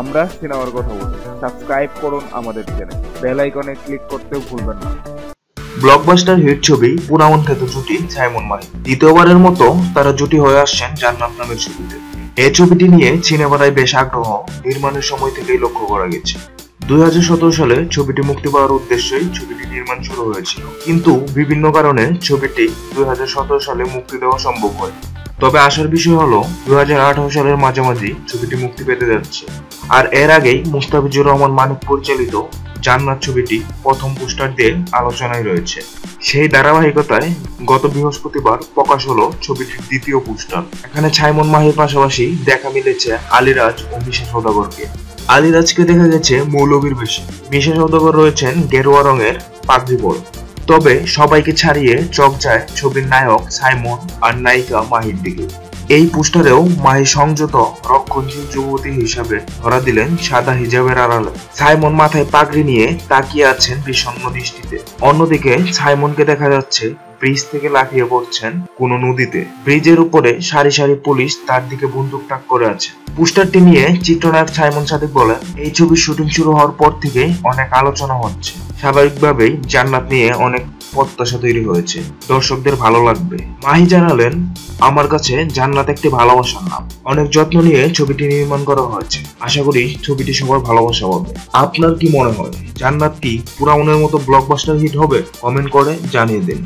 আমরা সিনেমার কথা বলি। সাবস্ক্রাইব করুন আমাদের চ্যানেল বেল আইকনে ক্লিক করতেও ভুলবেন না। ব্লকবাস্টার হিট ছবি পুরামন খ্যাত জুটি সাইমন মাহি। দ্বিতীয়বারের মতো তারা জুটি হয়ে আসছেন জান্নাত নামের ছবিতে। এই ছবিটি নিয়ে সিনেমারায় বেশ আগ্রহ নির্মাণের সময় থেকেই লক্ষ্য করা গেছে। দুই হাজার সতেরো সালে ছবিটি মুক্তি পাওয়ার উদ্দেশ্যেই ছবিটি নির্মাণ শুরু হয়েছিল। কিন্তু বিভিন্ন কারণে ছবিটি দুই হাজার সতেরো সালে মুক্তি দেওয়া সম্ভব হয় তবে আসার বিষয় হলো দুই সালের মাঝামাঝি ছবিটি মুক্তি পেতে যাচ্ছে। আর এর আগেই মুস্তাফিজুর রহমান মানিক পরিচালিত জান্নাত ছবিটি প্রথম পোস্টার দিয়ে আলোচনায় রয়েছে। সেই ধারাবাহিকতায় গত বৃহস্পতিবার প্রকাশ হলো ছবিটির দ্বিতীয় পোস্টার। এখানে ছাইমন মাহির পাশাপাশি দেখা মিলেছে আলিরাজ ও মিশা সৌদাগরকে আলিরাজকে দেখা গেছে মৌলবীর বেশি। মিশা সৌদাগর রয়েছেন গেরুয়া রঙের পাগড়ি তবে সবাইকে ছাড়িয়ে চক যায় ছবির নায়ক সাইমন আর নায়িকা মাহির দিকে। এই পোস্টারেও মাহি সংযত রক্ষণশীল যুবতী হিসাবে ধরা দিলেন সাদা হিজাবের আড়ালে। সাইমন মাথায় পাগড়ি নিয়ে তাকিয়ে আছেন বিষণ্ণ দৃষ্টিতে। অন্যদিকে সাইমনকে দেখা যাচ্ছে, ব্রিজ থেকে লাফিয়ে পড়ছেন কোনো নদীতে। ব্রিজের উপরে সারি সারি পুলিশ তার দিকে বন্দুক তাক করে আছে। পোস্টারটি নিয়ে চিত্রনায়ক সাইমন সাদিক বলেন, এই ছবির শুটিং শুরু হওয়ার পর থেকেই অনেক আলোচনা হচ্ছে। স্বাভাবিকভাবেই জান্নাত নিয়ে অনেক প্রত্যাশা তৈরি হয়েছে। দর্শকদের ভালো লাগবে। মাহি জানালেন, আমার কাছে জান্নাত একটি ভালোবাসার নাম। অনেক যত্ন নিয়ে ছবিটি নির্মাণ করা হয়েছে। আশা করি ছবিটি সবার ভালোবাসা হবে আপনার কি মনে হয়, জান্নাত কি পুরাউনের মতো ব্লকবাস্টার হিট হবে? কমেন্ট করে জানিয়ে দিন।